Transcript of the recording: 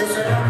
This is